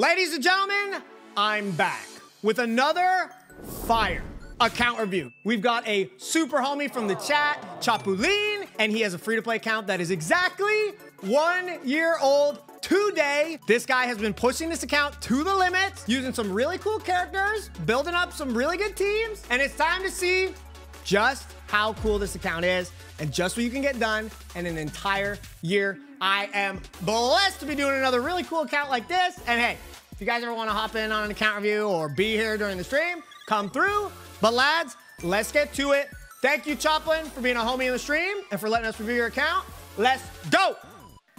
Ladies and gentlemen, I'm back with another fire account review. We've got a super homie from the chat, Chapulin, and he has a free-to-play account that is exactly one year old today. This guy has been pushing this account to the limit, using some really cool characters, building up some really good teams, and it's time to see just how cool this account is and just what you can get done in an entire year. I am blessed to be doing another really cool account like this. And hey, if you guys ever want to hop in on an account review or be here during the stream, come through. But lads, let's get to it. Thank you, Choplin, for being a homie in the stream and for letting us review your account. Let's go.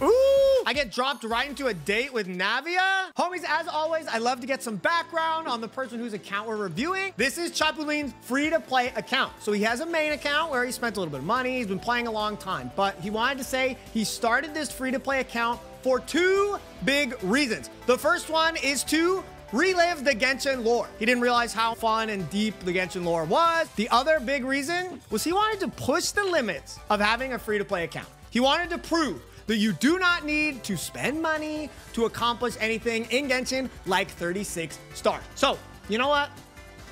Ooh, I get dropped right into a date with Navia. Homies, as always, I love to get some background on the person whose account we're reviewing. This is Chapulin's free-to-play account. So he has a main account where he spent a little bit of money. He's been playing a long time, but he wanted to say he started this free-to-play account for two big reasons. The first one is to relive the Genshin lore. He didn't realize how fun and deep the Genshin lore was. The other big reason was he wanted to push the limits of having a free-to-play account. He wanted to prove that you do not need to spend money to accomplish anything in Genshin like 36 stars. So, you know what?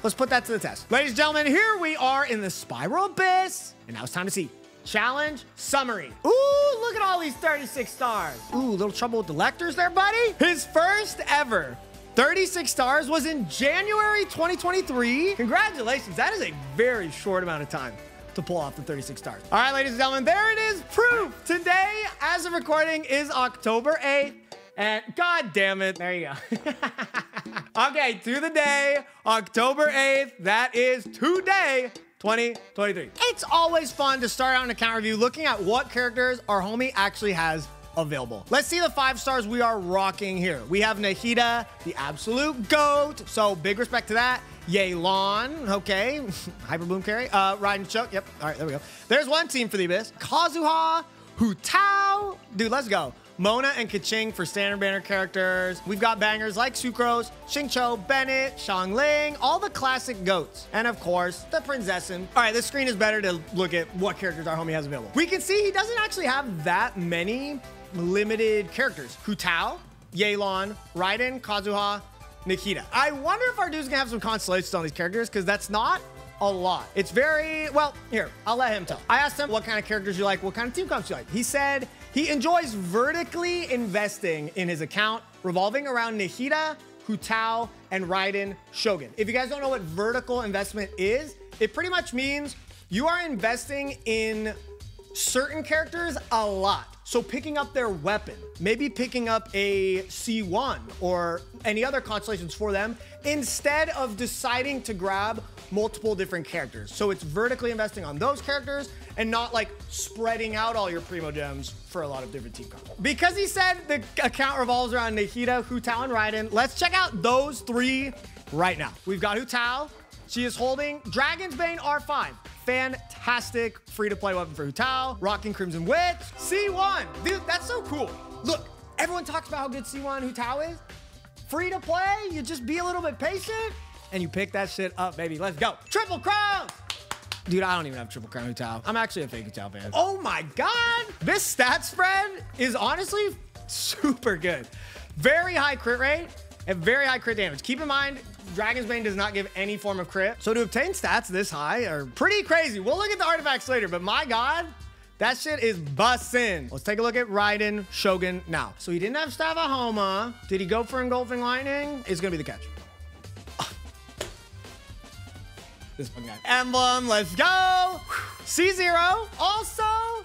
Let's put that to the test. Ladies and gentlemen, here we are in the Spiral Abyss, and now it's time to see Challenge Summary. Ooh, look at all these 36 stars. Ooh, little trouble with the lectors there, buddy. His first ever 36 stars was in January 2023. Congratulations. That is a very short amount of time to pull off the 36 stars. All right, ladies and gentlemen, there it is. Proof. Today, as of recording, is October 8th. And god damn it, there you go. okay, to the day, October 8th. That is today. 2023. It's always fun to start out an account review looking at what characters our homie actually has available. Let's see the five stars we are rocking here. We have Nahida, the absolute GOAT. So big respect to that. Yelan, okay. Hyper Bloom carry. Uh, Raiden Choke, yep. All right, there we go. There's one team for the Abyss. Kazuha, Hu Tao. Dude, let's go. Mona and Keqing for standard banner characters. We've got bangers like Sucrose, Xingqiu, Bennett, Xiangling, all the classic goats. And of course, the Prinzessin. All right, this screen is better to look at what characters our homie has available. We can see he doesn't actually have that many limited characters. Hu Tao, Yelan, Raiden, Kazuha, Nahida. I wonder if our dude's gonna have some constellations on these characters because that's not a lot. It's very, well, here, I'll let him tell. I asked him what kind of characters you like, what kind of team comps you like. He said he enjoys vertically investing in his account, revolving around Nahida, Hu Tao, and Raiden Shogun. If you guys don't know what vertical investment is, it pretty much means you are investing in certain characters a lot. So picking up their weapon, maybe picking up a C1 or any other constellations for them, instead of deciding to grab multiple different characters. So it's vertically investing on those characters and not like spreading out all your primo gems for a lot of different team cards. Because he said the account revolves around Nahida, Hu Tao, and Raiden, let's check out those three right now. We've got Hu Tao. She is holding Dragon's Bane R5. Fantastic free-to-play weapon for Hu Tao. Rocking Crimson Witch. C1. Dude, that's so cool. Look, everyone talks about how good C1 Hu Tao is. Free to play, you just be a little bit patient, and you pick that shit up, baby. Let's go. Triple Crown! Dude, I don't even have Triple Crown Hu Tao. I'm actually a fake Hu Tao fan. Oh my God! This stat spread is honestly super good. Very high crit rate and very high crit damage. Keep in mind, Dragon's Bane does not give any form of crit. So to obtain stats this high are pretty crazy. We'll look at the artifacts later, but my God, that shit is bussin'. Let's take a look at Raiden Shogun now. So he didn't have Staff of Homa. Did he go for Engulfing Lightning? Is gonna be the catch. This one guy. Emblem, let's go. C0, also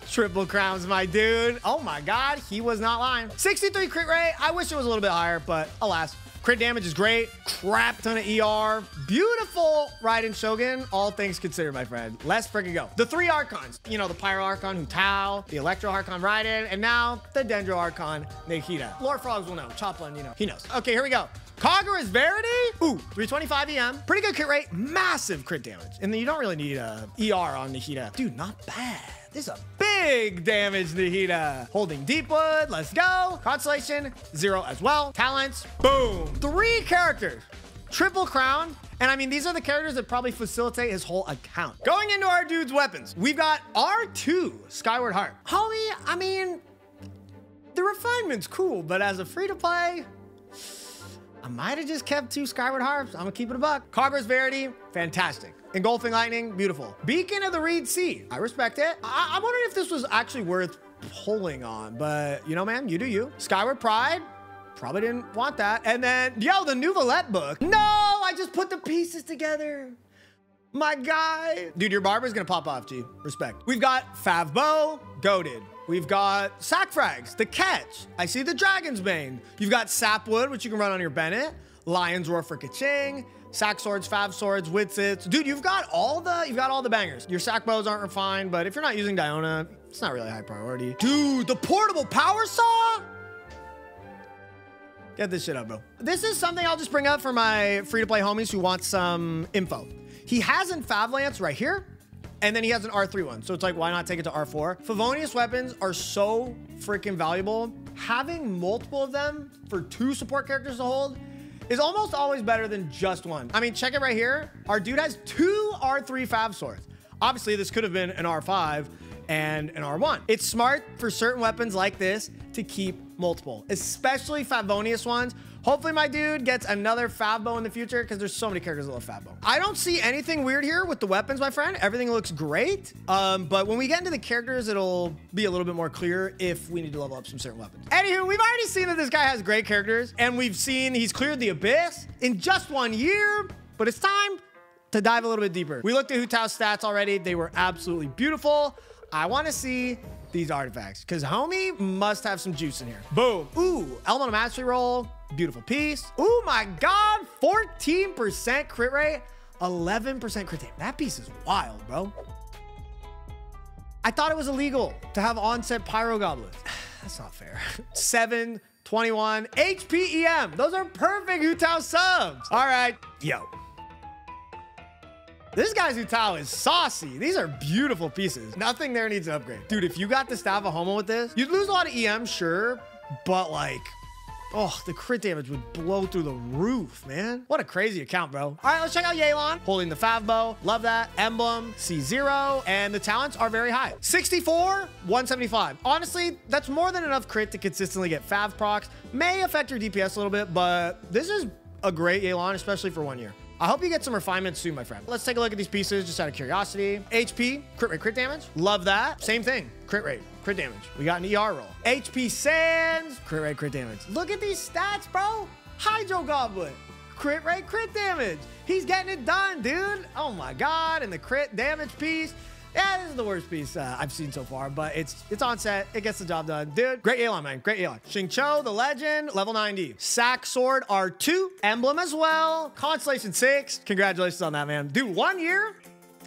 triple crowns, my dude. Oh my God, he was not lying. 63 crit rate. I wish it was a little bit higher, but alas. Crit damage is great. Crap ton of ER. Beautiful Raiden Shogun, all things considered, my friend. Let's freaking go. The three Archons. You know, the Pyro Archon, Hu Tao, the Electro Archon Raiden, and now the Dendro Archon Nahida. Lore Frogs will know. Choplin, you know, he knows. Okay, here we go. Kagura's Verity. Ooh, 325 EM. Pretty good crit rate. Massive crit damage. And then you don't really need a ER on Nahida. Dude, not bad. This is a big damage Nahida. Holding Deepwood, let's go. Constellation, zero as well. Talents, boom. Three characters, triple crown. And I mean, these are the characters that probably facilitate his whole account. Going into our dude's weapons, we've got R2, Skyward Harp. Homie, I mean, the refinement's cool, but as a free to play, I might have just kept two Skyward Harps. I'm gonna keep it a buck. Kagura's Verity, fantastic. Engulfing Lightning, beautiful. Beacon of the Reed Sea, I respect it. I- I'm wondering if this was actually worth pulling on, but you know, man, you do you. Skyward Pride, probably didn't want that. And then, yo, the Neuvillette book. No, I just put the pieces together. My guy. Dude, your barber's gonna pop off, G. Respect. We've got Favbo, goaded. We've got Sackfrags, the catch. I see the Dragon's Bane. You've got Sapwood, which you can run on your Bennett. Lion's Roar for Keqing. Sack swords, Fav swords, Witsits. Dude, you've got all the you've got all the bangers. Your sack bows aren't refined, but if you're not using Diona, it's not really high priority. Dude, the portable power saw? Get this shit up, bro. This is something I'll just bring up for my free-to-play homies who want some info. He has in Favlance right here, and then he has an R3 one. So it's like, why not take it to R4? Favonius weapons are so freaking valuable. Having multiple of them for two support characters to hold is almost always better than just one. I mean, check it right here. Our dude has two R3 Fav swords. Obviously, this could have been an R5 and an R1. It's smart for certain weapons like this to keep multiple, especially Favonius ones. Hopefully my dude gets another Favbo in the future because there's so many characters that love Favbo. I don't see anything weird here with the weapons, my friend. Everything looks great. Um, but when we get into the characters, it'll be a little bit more clear if we need to level up some certain weapons. Anywho, we've already seen that this guy has great characters and we've seen he's cleared the Abyss in just one year, but it's time to dive a little bit deeper. We looked at Hu Tao's stats already. They were absolutely beautiful. I want to see these artifacts because homie must have some juice in here. Boom. Ooh, Elemental Mastery Roll. Beautiful piece. Oh my God. 14% crit rate, 11% crit rate. That piece is wild, bro. I thought it was illegal to have onset Pyro Goblets. That's not fair. 7, 21, HPEM. Those are perfect Hu Tao subs. All right. Yo, this guy's Hu Tao is saucy. These are beautiful pieces. Nothing there needs an upgrade. Dude, if you got the Staff of Homa with this, you'd lose a lot of EM, sure, but like, oh, the crit damage would blow through the roof, man. What a crazy account, bro. All right, let's check out Yelan. Holding the Fav Bow. Love that. Emblem, C0, and the talents are very high. 64, 175. Honestly, that's more than enough crit to consistently get Fav procs. May affect your DPS a little bit, but this is a great Yelan, especially for one year. I hope you get some refinements soon, my friend. Let's take a look at these pieces just out of curiosity. HP, crit rate, crit damage. Love that. Same thing. Crit rate, crit damage. We got an ER roll. HP Sands, crit rate, crit damage. Look at these stats, bro. Hydro Goblet, crit rate, crit damage. He's getting it done, dude. Oh my God. And the crit damage piece. Yeah, this is the worst piece uh, I've seen so far, but it's it's on set. It gets the job done. Dude, great Yelan, man. Great Yelan. Cho, the legend, level 90. Sack Sword R2, emblem as well. Constellation 6. Congratulations on that, man. Dude, one year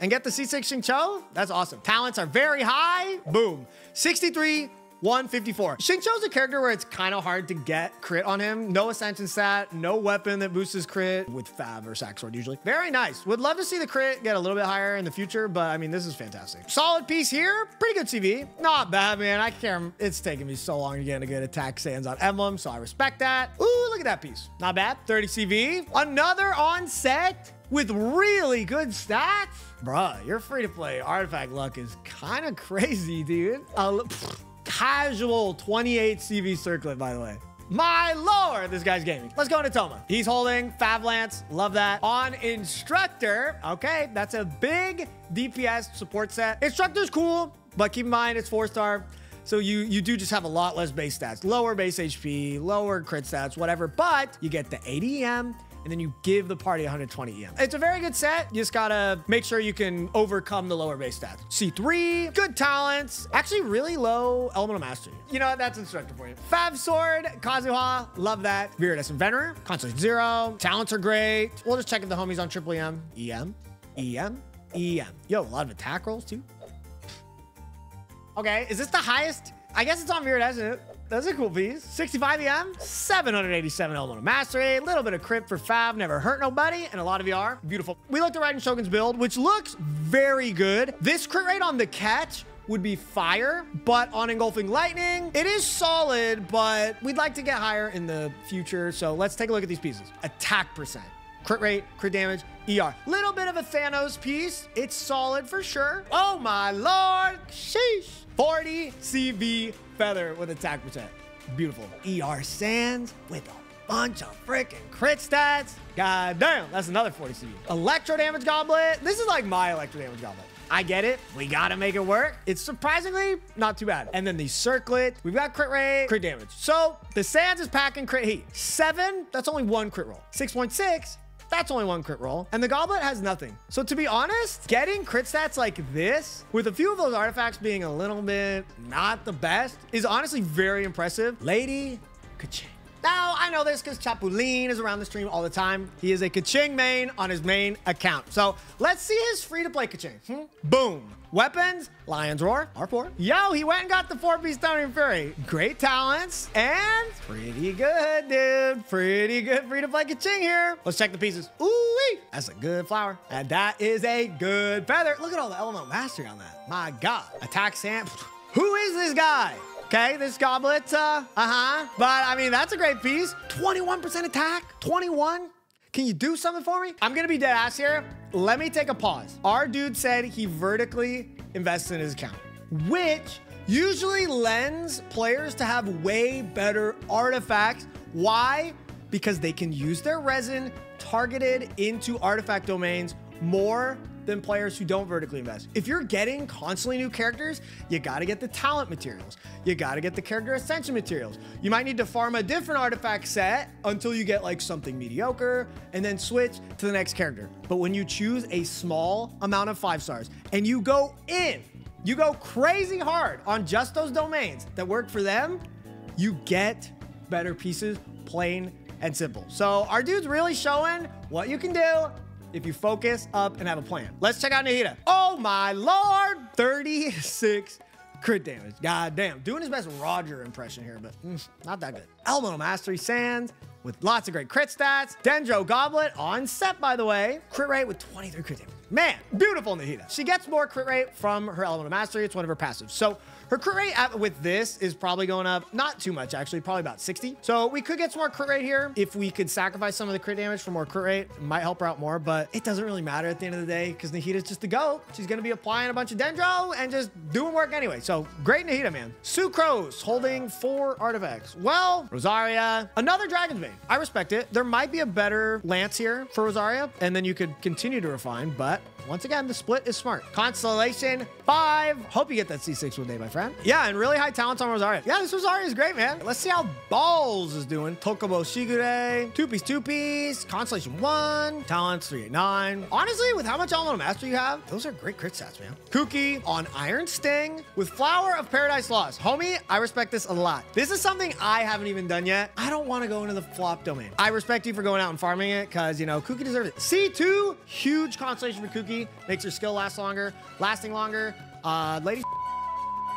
and get the C6 Xingqiu? That's awesome. Talents are very high. Boom. 63 154. Xingqiu's a character where it's kind of hard to get crit on him. No Ascension stat, no weapon that boosts his crit with Fav or Sack Sword usually. Very nice. Would love to see the crit get a little bit higher in the future, but I mean, this is fantastic. Solid piece here. Pretty good CV. Not bad, man. I can't, it's taking me so long to get a good attack sands on Emblem, so I respect that. Ooh, look at that piece. Not bad. 30 CV. Another on set with really good stats. Bruh, your free to play artifact luck is kind of crazy, dude. Uh, casual 28 CV circlet, by the way. My lord, this guy's gaming. Let's go into Thoma. He's holding Favlance. Love that. On Instructor, okay, that's a big DPS support set. Instructor's cool, but keep in mind it's four star. So you you do just have a lot less base stats, lower base HP, lower crit stats, whatever. But you get the 80 EM, and then you give the party 120 EM. It's a very good set. You just gotta make sure you can overcome the lower base stats. C3, good talents, actually really low elemental mastery. You know what? That's instructor for you. Fav Sword, Kazuha, love that. Viridescent Venerer, Constellation Zero, talents are great. We'll just check if the homies on triple EM. EM, EM, EM. Yo, a lot of attack rolls too. Okay, is this the highest? I guess it's on Viridescent. That's a cool piece. 65 EM, 787 elemental mastery, a little bit of crit for Fav, never hurt nobody, and a lot of VR. Beautiful. We looked at Raiden Shogun's build, which looks very good. This crit rate on the catch would be fire, but on Engulfing Lightning, it is solid, but we'd like to get higher in the future. So let's take a look at these pieces. Attack percent. Crit rate, crit damage, ER. Little bit of a Thanos piece. It's solid for sure. Oh my lord. Sheesh. 40 CV feather with attack percent. Beautiful. ER Sands with a bunch of freaking crit stats. God damn, that's another 40 CV. Electro damage goblet. This is like my electro damage goblet. I get it. We gotta make it work. It's surprisingly not too bad. And then the circlet, we've got crit rate, crit damage. So the Sands is packing crit heat. Seven, that's only one crit roll. 6.6, that's only one crit roll. And the goblet has nothing. So to be honest, getting crit stats like this, with a few of those artifacts being a little bit not the best, is honestly very impressive. Lady Keqing. Now, I know this because Chapulin is around the stream all the time. He is a Keqing main on his main account. So let's see his free-to-play Keqing. Hmm? Boom. Weapons, Lion's Roar, R4. Yo, he went and got the four-piece Thundering Fury. Great talents, and pretty good, dude. Pretty good free-to-play Keqing here. Let's check the pieces. Ooh-wee. That's a good flower. And that is a good feather. Look at all the elemental mastery on that. My God. Attack Sand. Who is this guy? Okay, this goblet, uh, uh-huh. But, I mean, that's a great piece. 21% attack, 21. Can you do something for me? I'm gonna be dead ass here. Let me take a pause. Our dude said he vertically invests in his account, which usually lends players to have way better artifacts. Why? Because they can use their resin targeted into artifact domains more than players who don't vertically invest. If you're getting constantly new characters, you gotta get the talent materials. You gotta get the character ascension materials. You might need to farm a different artifact set until you get like something mediocre and then switch to the next character. But when you choose a small amount of five stars and you go in, you go crazy hard on just those domains that work for them, you get better pieces, plain and simple. So our dude's really showing what you can do if you focus up and have a plan. Let's check out Nahida. Oh my lord, 36 crit damage. God damn. Doing his best Roger impression here, but mm, not that good. Elemental Mastery Sands with lots of great crit stats. Dendro Goblet on set, by the way. Crit rate with 23 crit damage. Man, beautiful Nahida. She gets more crit rate from her Elemental Mastery. It's one of her passives. So her crit rate at, with this is probably going up, not too much actually, probably about 60. So we could get some more crit rate here. If we could sacrifice some of the crit damage for more crit rate, might help her out more, but it doesn't really matter at the end of the day because Nahida's just the GOAT. She's going to be applying a bunch of Dendro and just doing work anyway. So great Nahida, man. Sucrose holding four artifacts. Well, Rosaria, another Dragon's Bane. I respect it. There might be a better Lance here for Rosaria, and then you could continue to refine, but once again, the split is smart. Constellation 5. Hope you get that C6 one day, my friend. Yeah, and really high talents on Rosaria. Yeah, this Rosaria is great, man. Let's see how Balls is doing. Toukabou Shigure, two piece, two piece, Constellation 1, talents 389. Honestly, with how much elemental mastery you have, those are great crit stats, man. Kuki on Iron Sting with Flower of Paradise Lost. Homie, I respect this a lot. This is something I haven't even done yet. I don't want to go into the flop domain. I respect you for going out and farming it because, you know, Kuki deserves it. C2, huge constellation for Kuki makes your skill last longer, lasting longer. Uh, lady.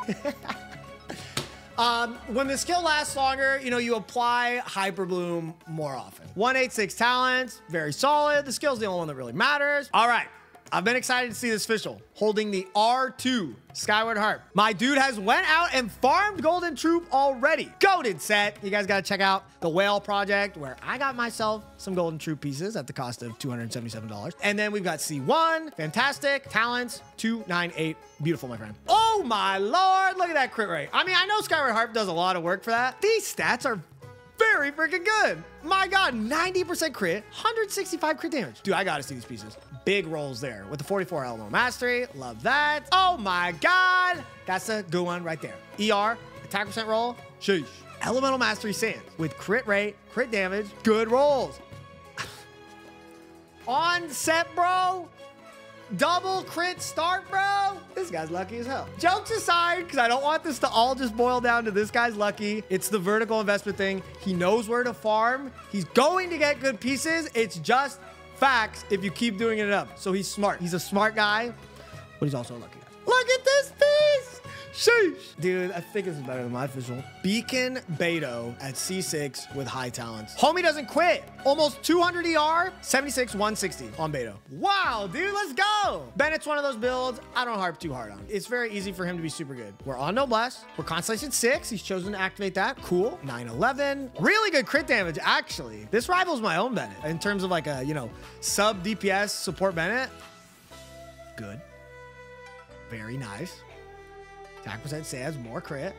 um, when the skill lasts longer, you know, you apply Hyper Bloom more often. 186 talents, very solid. The skill's the only one that really matters. All right. I've been excited to see this official holding the R2 Skyward Harp. My dude has went out and farmed Golden Troupe already. Goaded set. You guys got to check out the Whale Project where I got myself some Golden Troupe pieces at the cost of $277. And then we've got C1, fantastic, talents, 298. Beautiful, my friend. Oh my lord, look at that crit rate. I mean, I know Skyward Harp does a lot of work for that. These stats are very freaking good. My God, 90% crit, 165 crit damage. Dude, I gotta see these pieces. Big rolls there with the 44 Elemental Mastery. Love that. Oh my God. That's a good one right there. ER, attack percent roll, sheesh. Elemental Mastery Sands with crit rate, crit damage, good rolls. On set, bro. Double crit start, bro. This guy's lucky as hell. Jokes aside, because I don't want this to all just boil down to this guy's lucky. It's the vertical investment thing. He knows where to farm. He's going to get good pieces. It's just facts if you keep doing it up. So he's smart. He's a smart guy, but he's also a lucky guy. Sheesh. Dude, I think this is better than my visual. Beacon Beidou at C6 with high talents. Homie doesn't quit. Almost 200 ER, 76, 160 on Beidou. Wow, dude, let's go. Bennett's one of those builds I don't harp too hard on. It's very easy for him to be super good. We're on Noblesse. We're Constellation 6. He's chosen to activate that. Cool. 911. Really good crit damage, actually. This rivals my own Bennett in terms of like a, you know, sub DPS support Bennett. Good. Very nice. Attack percent says more crit.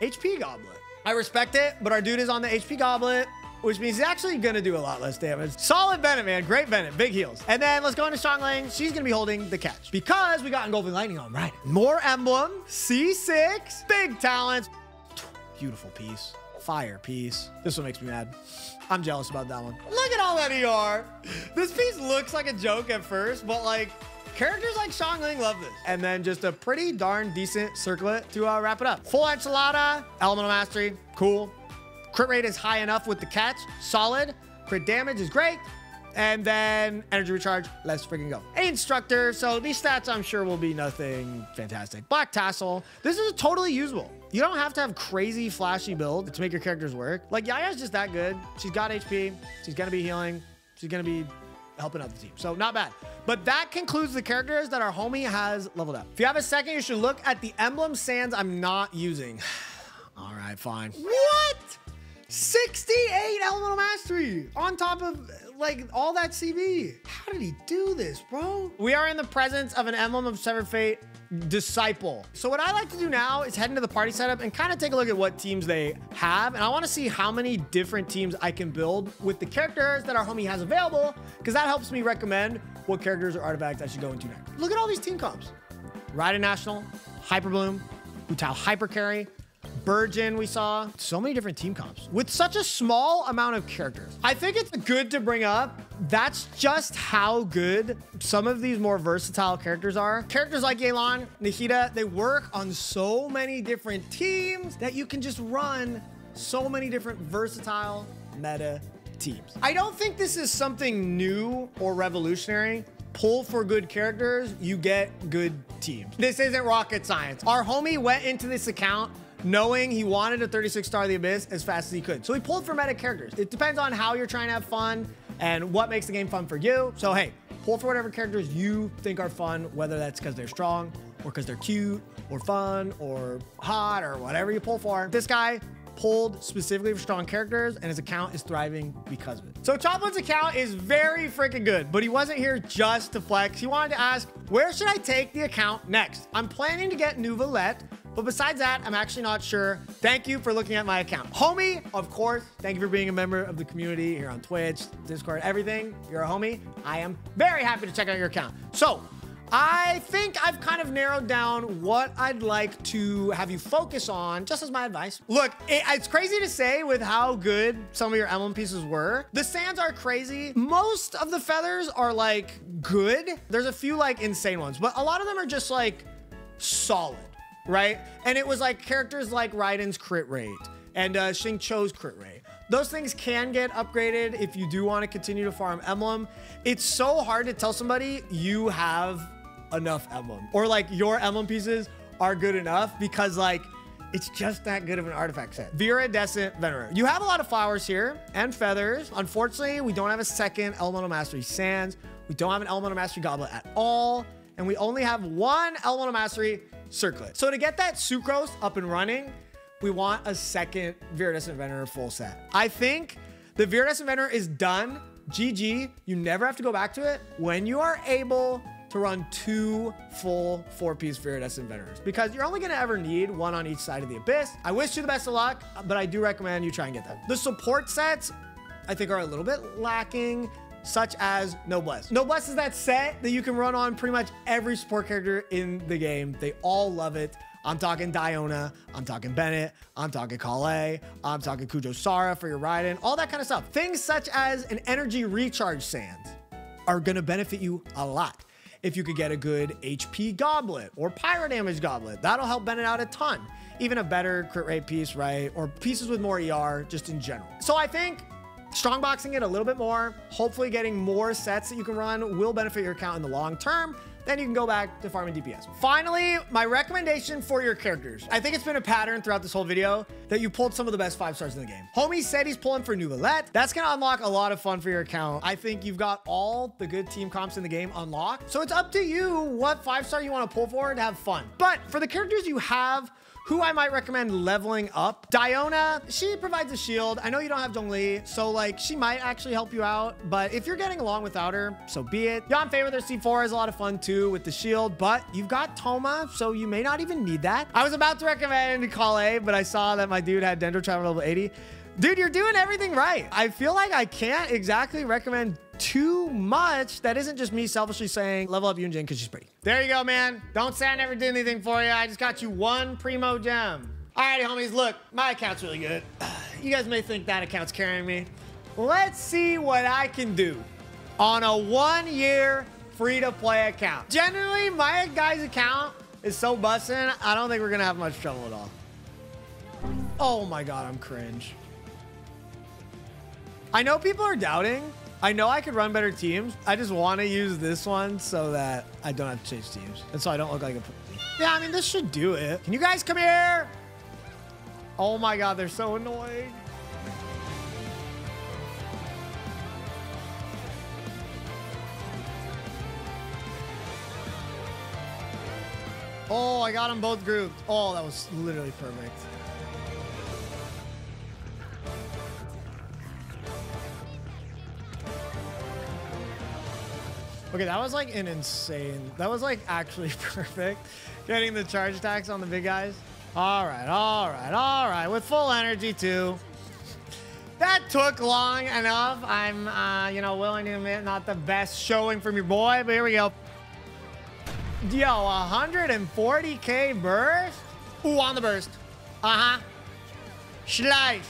HP Goblet. I respect it, but our dude is on the HP Goblet. which means he's actually going to do a lot less damage. Solid Bennett, man. Great Bennett. Big heals. And then let's go into Xiangling. She's going to be holding the catch because we got Engulfing Lightning on right. More Emblem, C6, big talents. Beautiful piece. Fire piece. This one makes me mad. I'm jealous about that one. Look at all that ER. This piece looks like a joke at first, but like Characters like Xiangling love this. And then just a pretty darn decent circlet to uh, wrap it up. Full enchilada, elemental mastery, cool. Crit rate is high enough with the catch, solid. Crit damage is great. And then energy recharge, let's freaking go. A instructor, so these stats I'm sure will be nothing fantastic. Black tassel, this is totally usable. You don't have to have crazy flashy build to make your characters work. Like Yaoyao's just that good. She's got HP, she's gonna be healing, she's gonna be helping out the team. So not bad. But that concludes the characters that our homie has leveled up. If you have a second, you should look at the emblem sands I'm not using. All right, fine. What? 68 elemental mastery on top of like all that CV. How did he do this, bro? We are in the presence of an emblem of Severed Fate disciple. So what I like to do now is head into the party setup and kind of take a look at what teams they have. And I want to see how many different teams I can build with the characters that our homie has available, because that helps me recommend what characters or artifacts I should go into next. Look at all these team comps. Raiden National, Hyper Bloom, Hu Hyper Carry, Burgeon we saw. So many different team comps with such a small amount of characters. I think it's good to bring up that's just how good some of these more versatile characters are. Characters like Yelan, Nahida, they work on so many different teams that you can just run so many different versatile meta teams. I don't think this is something new or revolutionary pull for good characters, you get good teams. This isn't rocket science. Our homie went into this account knowing he wanted a 36 star of the abyss as fast as he could. So he pulled for meta characters. It depends on how you're trying to have fun and what makes the game fun for you. So hey, pull for whatever characters you think are fun, whether that's because they're strong or because they're cute or fun or hot or whatever you pull for. This guy pulled specifically for strong characters and his account is thriving because of it. So Choplin's account is very freaking good, but he wasn't here just to flex. He wanted to ask, where should I take the account next? I'm planning to get Neuvillette, but besides that, I'm actually not sure. Thank you for looking at my account. Homie, of course, thank you for being a member of the community here on Twitch, Discord, everything. You're a homie. I am very happy to check out your account. So, I think I've kind of narrowed down what I'd like to have you focus on, just as my advice. Look, it, it's crazy to say with how good some of your emblem pieces were. The sands are crazy. Most of the feathers are like good. There's a few like insane ones, but a lot of them are just like solid right? And it was like characters like Raiden's crit rate and uh, Xingqiu's crit rate. Those things can get upgraded if you do want to continue to farm emblem. It's so hard to tell somebody you have enough emblem or like your emblem pieces are good enough because like it's just that good of an artifact set. Viridescent Venerer. You have a lot of flowers here and feathers. Unfortunately, we don't have a second Elemental Mastery Sands. We don't have an Elemental Mastery Goblet at all. And we only have one Elemental Mastery circlet. So to get that sucrose up and running, we want a second Viridescent Venerer full set. I think the Viridescent Venerer is done. GG, you never have to go back to it when you are able to run two full four-piece Viridescent Venerers because you're only gonna ever need one on each side of the Abyss. I wish you the best of luck, but I do recommend you try and get them. The support sets, I think are a little bit lacking such as Noblesse. Noblesse is that set that you can run on pretty much every support character in the game. They all love it. I'm talking Diona, I'm talking Bennett, I'm talking Collei, I'm talking Kujo Sara for your Raiden, all that kind of stuff. Things such as an energy recharge sand are gonna benefit you a lot. If you could get a good HP goblet or pyro damage goblet, that'll help Bennett out a ton. Even a better crit rate piece, right? Or pieces with more ER just in general. So I think Strongboxing it a little bit more, hopefully getting more sets that you can run will benefit your account in the long term. Then you can go back to farming DPS. Finally, my recommendation for your characters. I think it's been a pattern throughout this whole video that you pulled some of the best five stars in the game. Homie said he's pulling for Neuvillette. That's gonna unlock a lot of fun for your account. I think you've got all the good team comps in the game unlocked. So it's up to you what five star you wanna pull for to have fun. But for the characters you have who I might recommend leveling up. Diona, she provides a shield. I know you don't have Zhongli, so like she might actually help you out, but if you're getting along without her, so be it. Yanfei with her C4 is a lot of fun too with the shield, but you've got Thoma, so you may not even need that. I was about to recommend Collei, but I saw that my dude had Dendro Travel level 80. Dude, you're doing everything right. I feel like I can't exactly recommend too much that isn't just me selfishly saying level up Yunjin because she's pretty. There you go, man. Don't say I never did anything for you. I just got you one primo gem. Alrighty, homies, look, my account's really good. You guys may think that account's carrying me. Let's see what I can do on a one-year free-to-play account. Generally, my guy's account is so busting, I don't think we're gonna have much trouble at all. Oh my god, I'm cringe. I know people are doubting. I know I could run better teams. I just want to use this one so that I don't have to change teams. And so I don't look like a... Yeah, I mean, this should do it. Can you guys come here? Oh my god, they're so annoying. Oh, I got them both grouped. Oh, that was literally perfect. Okay, that was like an insane. That was like actually perfect. Getting the charge attacks on the big guys. All right, all right, all right. With full energy too. That took long enough. I'm, uh, you know, willing to admit not the best showing from your boy, but here we go. Yo, 140k burst? Ooh, on the burst. Uh-huh. Schleif.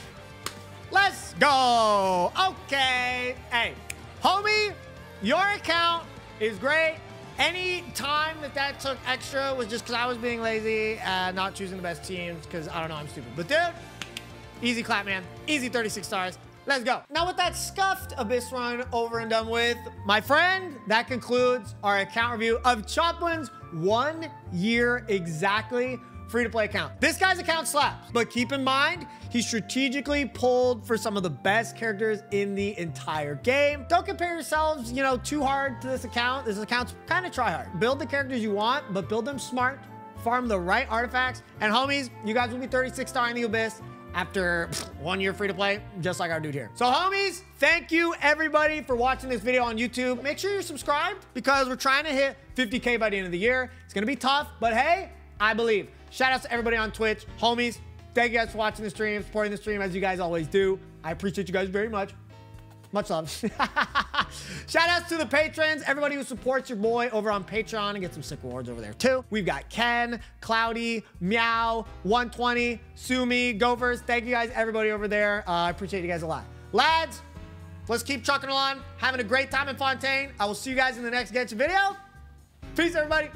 Let's go. Okay. Hey, homie, your account is great. Any time that that took extra was just because I was being lazy and not choosing the best teams because I don't know, I'm stupid. But dude, easy clap, man. Easy 36 stars. Let's go. Now with that scuffed Abyss run over and done with, my friend, that concludes our account review of Choplin's one year exactly free-to-play account. This guy's account slaps, but keep in mind, he strategically pulled for some of the best characters in the entire game. Don't compare yourselves, you know, too hard to this account. This account's kind of try hard. Build the characters you want, but build them smart, farm the right artifacts, and homies, you guys will be 36 star in the Abyss after one year free to play, just like our dude here. So homies, thank you everybody for watching this video on YouTube. Make sure you're subscribed because we're trying to hit 50K by the end of the year. It's gonna be tough, but hey, I believe. Shout out to everybody on Twitch. Homies, thank you guys for watching the stream, supporting the stream as you guys always do. I appreciate you guys very much. Much love. Shout outs to the patrons, everybody who supports your boy over on Patreon and get some sick rewards over there too. We've got Ken, Cloudy, Meow, 120, Sumi, Gophers. Thank you guys, everybody over there. Uh, I appreciate you guys a lot. Lads, let's keep trucking along. Having a great time in Fontaine. I will see you guys in the next Genshin video. Peace, everybody.